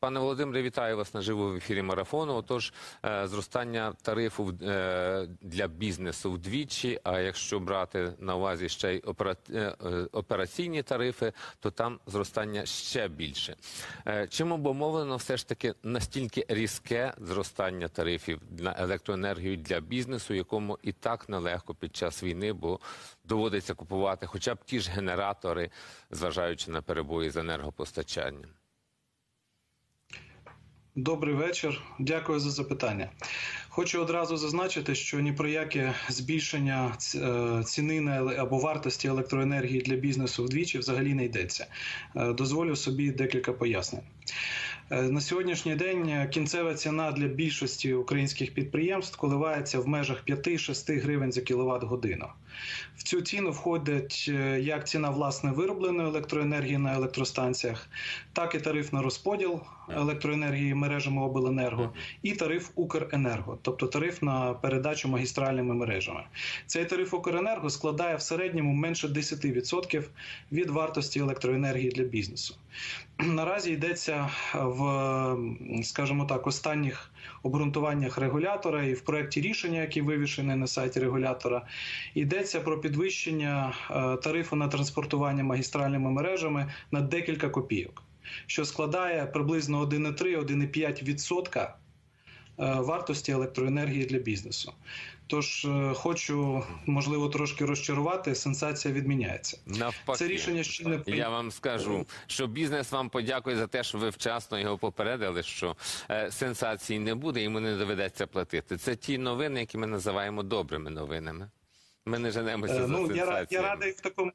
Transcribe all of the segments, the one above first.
Пане Володимире, вітаю вас наживо в ефірі марафону. Отож, е, зростання тарифу е, для бізнесу вдвічі. А якщо брати на увазі ще й е, операційні тарифи, то там зростання ще більше. Чим обумовлено все ж таки настільки різке зростання тарифів на електроенергію для бізнесу, якому і так нелегко під час війни, бо доводиться купувати хоча б ті ж генератори, зважаючи на перебої з енергопостачанням. Добрий вечір. Дякую за запитання. Хочу одразу зазначити, що ні про яке збільшення е, ціни на або вартості електроенергії для бізнесу вдвічі взагалі не йдеться. Е, Дозволю собі декілька пояснень. Е, На сьогоднішній день кінцева ціна для більшості українських підприємств коливається в межах 5-6 гривень за кіловат годину. В цю ціну входить е, як ціна власне виробленої електроенергії на електростанціях, так і тариф на розподіл електроенергії мережами обленерго, і тариф Укренерго, тобто тариф на передачу магістральними мережами. Цей тариф Укренерго складає в середньому менше 10% від вартості електроенергії для бізнесу. Наразі йдеться в, скажімо так, останніх обґрунтуваннях регулятора і в проєкті рішення, який вивішений на сайті регулятора, йдеться про підвищення е, тарифу на транспортування магістральними мережами на декілька копійок, що складає приблизно 1,3-1,5% е, вартості електроенергії для бізнесу. Тож е, хочу, можливо, трошки розчарувати, сенсація відміняється. Навпаки, Це рішення ще не я вам скажу, що бізнес вам подякує за те, що ви вчасно його попередили, що сенсації не буде, йому не доведеться платити. Це ті новини, які ми називаємо добрими новинами. Ми не женемося Е, за Ну, я, ра- я радий в такому.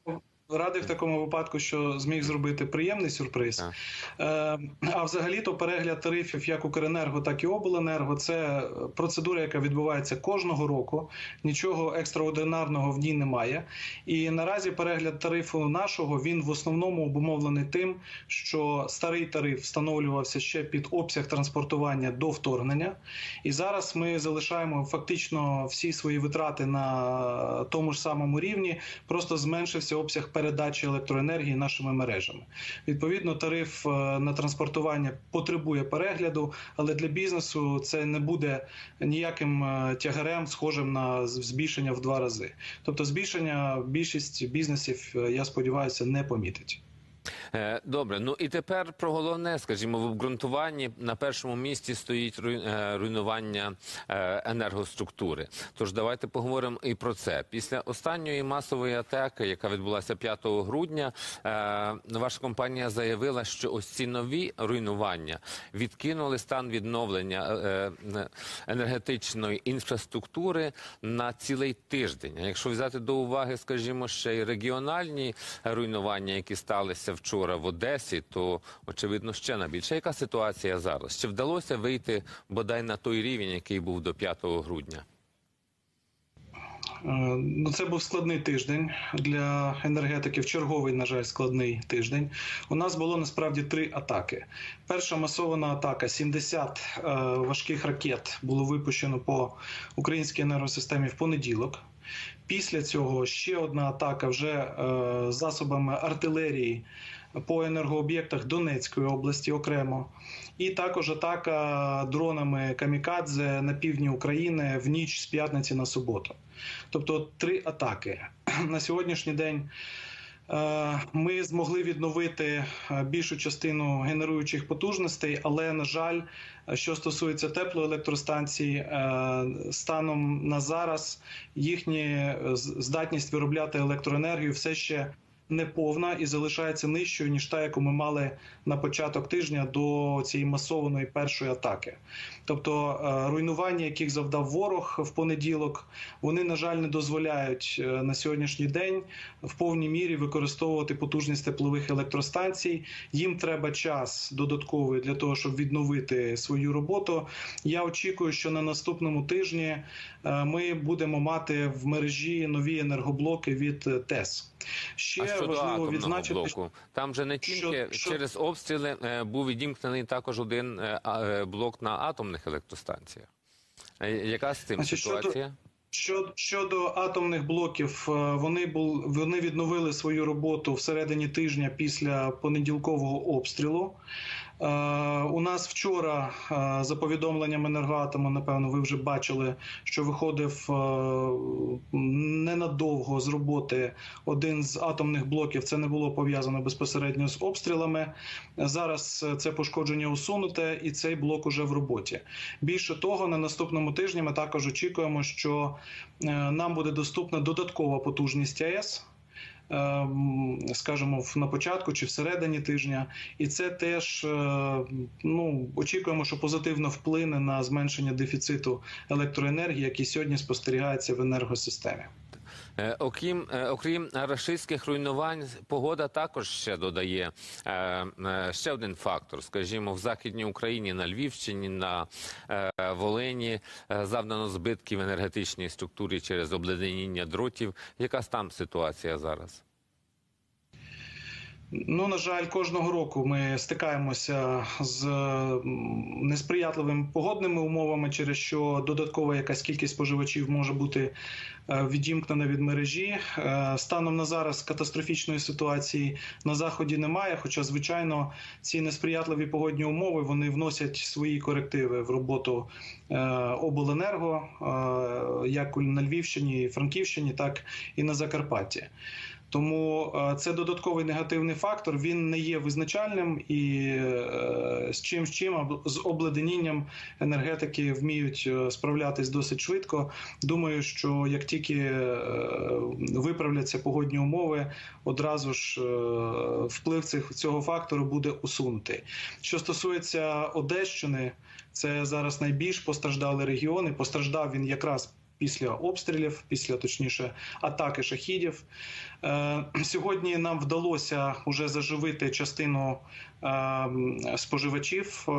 Радий в такому випадку, що зміг зробити приємний сюрприз. Так. Е, а взагалі-то перегляд тарифів як Укренерго, так і Обленерго це процедура, яка відбувається кожного року. Нічого екстраординарного в ній немає. І наразі перегляд тарифу нашого він в основному обумовлений тим, що старий тариф встановлювався ще під обсяг транспортування до вторгнення. І зараз ми залишаємо фактично всі свої витрати на тому ж самому рівні, просто зменшився обсяг передачі електроенергії нашими мережами. Відповідно, тариф е, на транспортування потребує перегляду, але для бізнесу це не буде ніяким е, тягарем, схожим на збільшення в два рази. Тобто, збільшення більшість бізнесів, е, я сподіваюся, не помітить. Е, Добре, ну і тепер про головне, скажімо, в обґрунтуванні на першому місці стоїть е, руйнування е, енергоструктури. Тож давайте поговоримо і про це. Після останньої масової атаки, яка відбулася 5 грудня, ваша компанія заявила, що ось ці нові руйнування відкинули стан відновлення енергетичної інфраструктури на цілий тиждень. Якщо взяти до уваги, скажімо, ще й регіональні руйнування, які сталися вчора в Одесі, то очевидно ще на більше. Яка ситуація зараз? Чи вдалося вийти бодай на той рівень, який був до 5 грудня? Е, Ну, це був складний тиждень для енергетиків. Черговий, на жаль, складний тиждень. У нас було насправді три атаки. Перша масована атака: 70 е, важких ракет було випущено по українській енергосистемі в понеділок. Після цього ще одна атака вже е, засобами артилерії по енергооб'єктах Донецької області окремо, і також атака дронами Камікадзе на півдні України в ніч з п'ятниці на суботу. Тобто три атаки на сьогоднішній день. е, Ми змогли відновити е, більшу частину генеруючих потужностей, але на жаль, що стосується теплоелектростанцій, е, станом на зараз їхня здатність виробляти електроенергію все ще не повна і залишається нижчою ніж та, яку ми мали на початок тижня до цієї масованої першої атаки. Тобто е, руйнування, яких завдав ворог в понеділок, вони на жаль не дозволяють е, на сьогоднішній день в повній мірі використовувати потужність теплових електростанцій. Їм треба час додатковий для того, щоб відновити свою роботу. Я очікую, що на наступному тижні е, ми будемо мати в мережі нові енергоблоки від ТЕС. Ще щодо атомного відзначити, блоку, там же не тільки що- що- через обстріли е, був відімкнений також один е, е, блок на атомних електростанціях. Яка з цим Значить, ситуація? Щодо... Щодо атомних блоків, вони бул вони відновили свою роботу всередині тижня після понеділкового обстрілу. Е, У нас вчора, е, за повідомленням енергоатому, напевно, ви вже бачили, що виходив е, ненадовго з роботи один з атомних блоків. Це не було пов'язано безпосередньо з обстрілами. Зараз це пошкодження усунуте, і цей блок уже в роботі. Більше того, на наступному тижні ми також очікуємо, що нам буде доступна додаткова потужність АЕС. Е, Скажімо, на початку чи всередині тижня, і це теж е, ну очікуємо, що позитивно вплине на зменшення дефіциту електроенергії, який сьогодні спостерігається в енергосистемі. Е, Окрім, е, окрім рашистських руйнувань, погода також ще додає е, ще один фактор. Скажімо, в західній Україні, на Львівщині, на Волині завдано збитків енергетичній структурі через обледеніння дротів. Яка там ситуація зараз? Ну, на жаль, кожного року ми стикаємося з несприятливими погодними умовами, через що додаткова якась кількість споживачів може бути е, відімкнена від мережі. Е, Станом на зараз катастрофічної ситуації на заході немає. Хоча, звичайно, ці несприятливі погодні умови вони вносять свої корективи в роботу е, обленерго, як на Львівщині, Франківщині, так і на Закарпатті. Тому е, це додатковий негативний фактор. Він не є визначальним і е, з чим з чим з обледенінням енергетики вміють е, справлятись досить швидко. Думаю, що як тільки виправляться погодні умови, одразу ж вплив цих цього фактору буде усунутий. Що стосується Одещини, це зараз найбільш постраждалий регіон, і постраждав він якраз. Після обстрілів, після точніше атаки шахідів, Е, Сьогодні нам вдалося вже заживити частину споживачів е,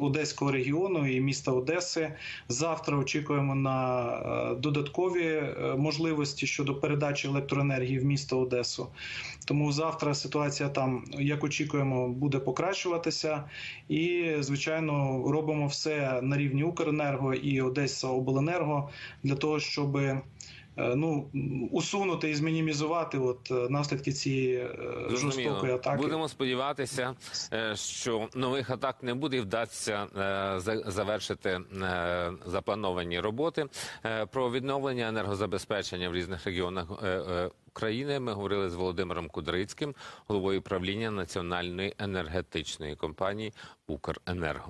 Одеського регіону і міста Одеси. Завтра очікуємо на е, додаткові е, можливості щодо передачі електроенергії в місто Одесу. Тому завтра ситуація там, як очікуємо, буде покращуватися. І, звичайно, робимо все на рівні Укренерго і Одеса Обленерго для того, щоб е, ну усунути і змінімізувати от е, наслідки цієї е, жорстокої атаки. Будемо сподіватися, е, що нових атак не буде і вдасться е, за- завершити е, заплановані роботи. Е, Про відновлення енергозабезпечення в різних регіонах е, е, України ми говорили з Володимиром Кудрицьким, головою правління Національної енергетичної компанії Укренерго.